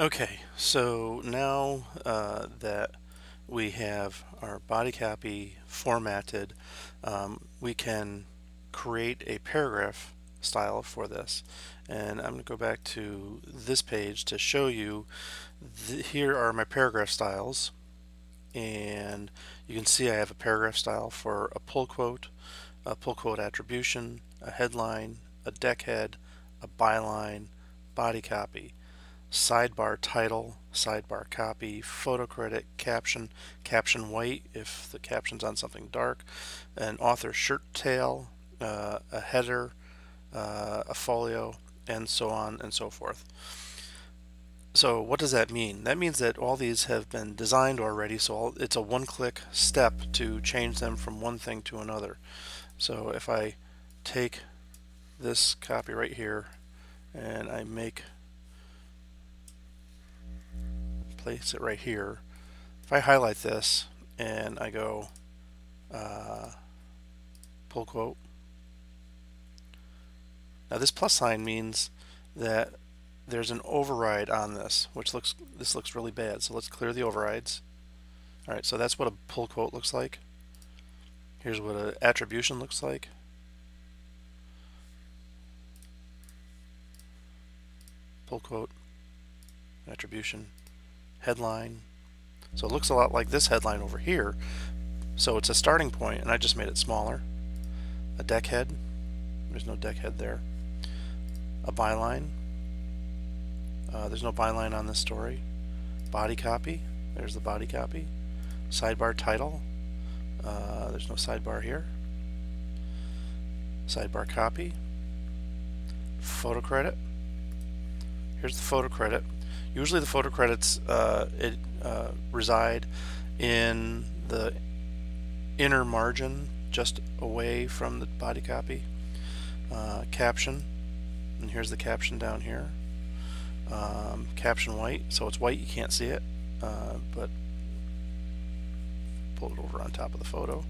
Okay, so now uh, that we have our body copy formatted, um, we can create a paragraph style for this. And I'm going to go back to this page to show you, here are my paragraph styles. And you can see I have a paragraph style for a pull quote, a pull quote attribution, a headline, a deckhead, a byline, body copy sidebar title, sidebar copy, photo credit, caption, caption white if the caption's on something dark, an author shirt tail, uh, a header, uh, a folio, and so on and so forth. So what does that mean? That means that all these have been designed already, so it's a one-click step to change them from one thing to another. So if I take this copy right here and I make place it right here. If I highlight this and I go uh, pull quote, now this plus sign means that there's an override on this, which looks this looks really bad. So let's clear the overrides. All right, so that's what a pull quote looks like. Here's what an attribution looks like. Pull quote, attribution headline. So it looks a lot like this headline over here. So it's a starting point, and I just made it smaller. A deck head. There's no deck head there. A byline. Uh, there's no byline on this story. Body copy. There's the body copy. Sidebar title. Uh, there's no sidebar here. Sidebar copy. Photo credit. Here's the photo credit. Usually the photo credits uh, it, uh, reside in the inner margin just away from the body copy. Uh, caption, and here's the caption down here. Um, caption white, so it's white, you can't see it, uh, but pull it over on top of the photo.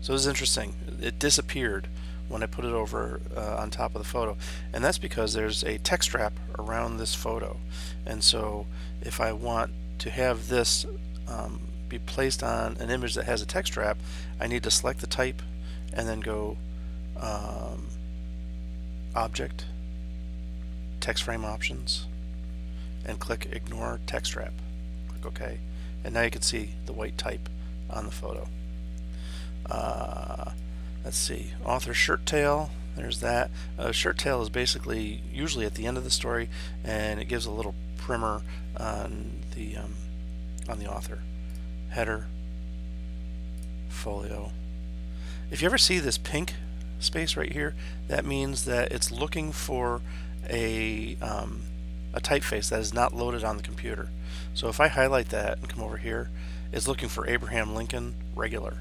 So this is interesting. It disappeared when I put it over uh, on top of the photo. And that's because there's a text wrap around this photo. And so if I want to have this um, be placed on an image that has a text wrap I need to select the type and then go um, object text frame options and click ignore text wrap. Click OK. And now you can see the white type on the photo. Uh, let's see, author shirt tail. There's that. Uh, shirt tail is basically usually at the end of the story, and it gives a little primer on the um, on the author. Header, folio. If you ever see this pink space right here, that means that it's looking for a um, a typeface that is not loaded on the computer. So if I highlight that and come over here, it's looking for Abraham Lincoln regular.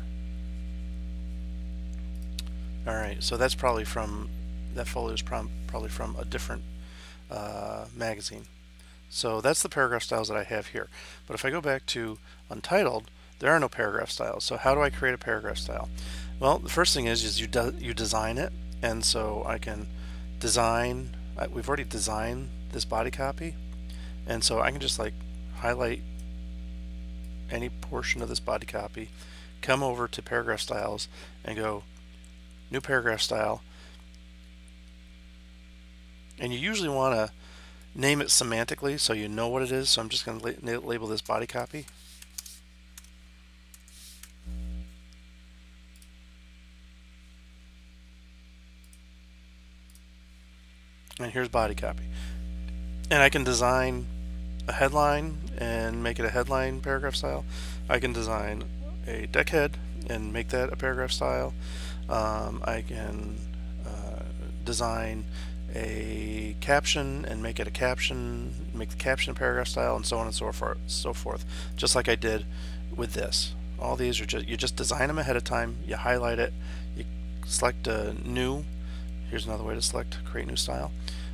All right, so that's probably from, that folio is probably from a different uh, magazine. So that's the paragraph styles that I have here. But if I go back to Untitled, there are no paragraph styles. So how do I create a paragraph style? Well, the first thing is, is you, you design it. And so I can design, we've already designed this body copy. And so I can just like highlight any portion of this body copy, come over to paragraph styles and go new paragraph style. And you usually want to name it semantically so you know what it is. So I'm just going to la label this body copy. And here's body copy. And I can design a headline and make it a headline paragraph style. I can design a deckhead and make that a paragraph style. Um, I can uh, design a caption and make it a caption, make the caption paragraph style, and so on and so forth, so forth, just like I did with this. All these are just, you just design them ahead of time, you highlight it, you select a new, here's another way to select create new style,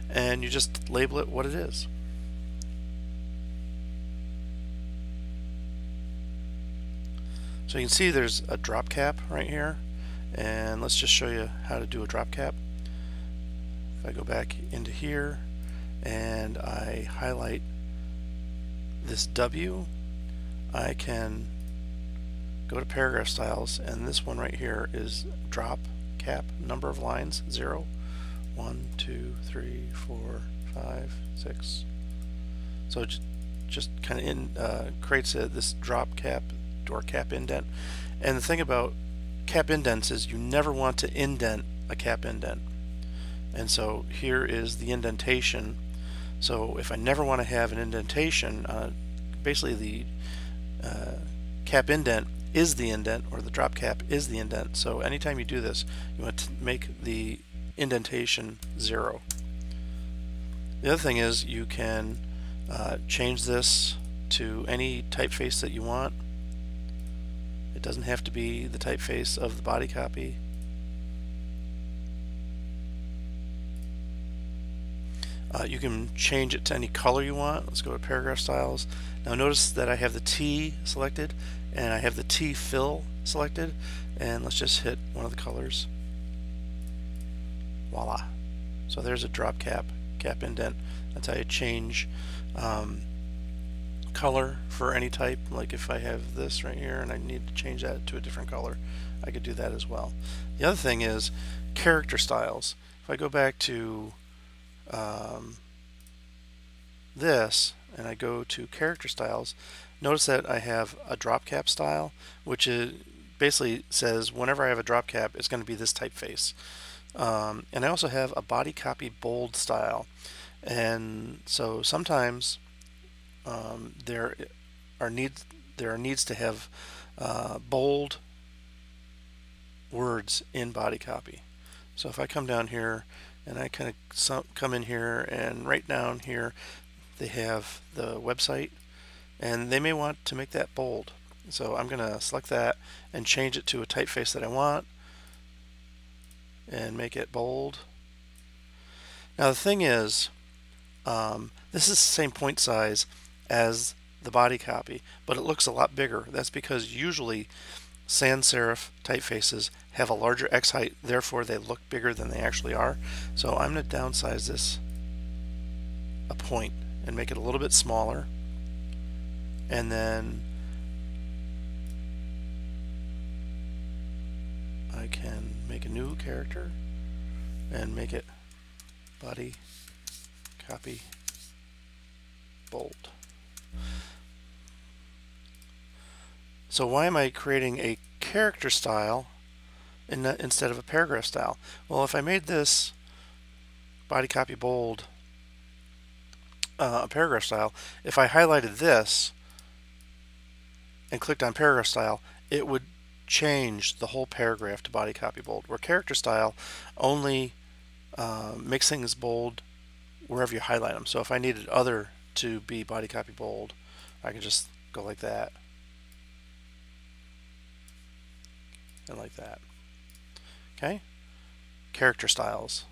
and you just label it what it is. So you can see there's a drop cap right here and let's just show you how to do a drop cap. If I go back into here and I highlight this W, I can go to paragraph styles and this one right here is drop cap number of lines zero. One two three four five six. So it just kind of in uh, creates a, this drop cap or cap indent. And the thing about cap indents is you never want to indent a cap indent. And so here is the indentation. So if I never want to have an indentation uh, basically the uh, cap indent is the indent or the drop cap is the indent. So anytime you do this you want to make the indentation zero. The other thing is you can uh, change this to any typeface that you want it doesn't have to be the typeface of the body copy Uh, you can change it to any color you want. Let's go to paragraph styles. Now notice that I have the T selected and I have the T fill selected and let's just hit one of the colors. Voila. So there's a drop cap, cap indent. That's how you change um, color for any type. Like if I have this right here and I need to change that to a different color, I could do that as well. The other thing is character styles. If I go back to um, this and I go to character styles, notice that I have a drop cap style, which is basically says whenever I have a drop cap, it's going to be this typeface. Um, and I also have a body copy bold style. And so sometimes um, there are needs there are needs to have uh, bold words in body copy. So if I come down here and I kind of come in here and right down here they have the website and they may want to make that bold so I'm gonna select that and change it to a typeface that I want and make it bold now the thing is um, this is the same point size as the body copy but it looks a lot bigger that's because usually sans serif typefaces have a larger X height, therefore they look bigger than they actually are. So I'm going to downsize this a point and make it a little bit smaller. And then I can make a new character and make it body copy bold. So why am I creating a character style in the, instead of a paragraph style? Well, if I made this body copy bold uh, a paragraph style, if I highlighted this and clicked on paragraph style, it would change the whole paragraph to body copy bold. Where character style only uh, makes things bold wherever you highlight them. So if I needed other to be body copy bold, I can just go like that. and like that. Okay? Character styles.